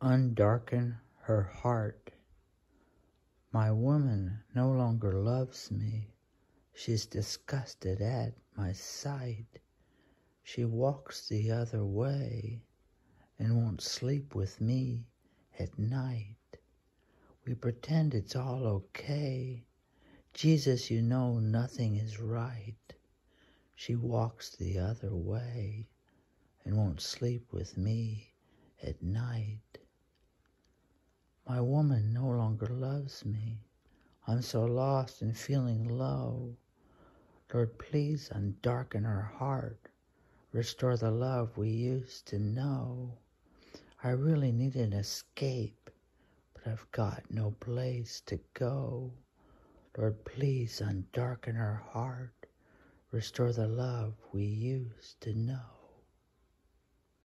undarken her heart. My woman no longer loves me. She's disgusted at my sight. She walks the other way and won't sleep with me at night. We pretend it's all okay. Jesus, you know nothing is right. She walks the other way and won't sleep with me at night. My woman no longer loves me. I'm so lost and feeling low. Lord, please undarken her heart. Restore the love we used to know. I really need an escape, but I've got no place to go. Lord, please undarken her heart. Restore the love we used to know.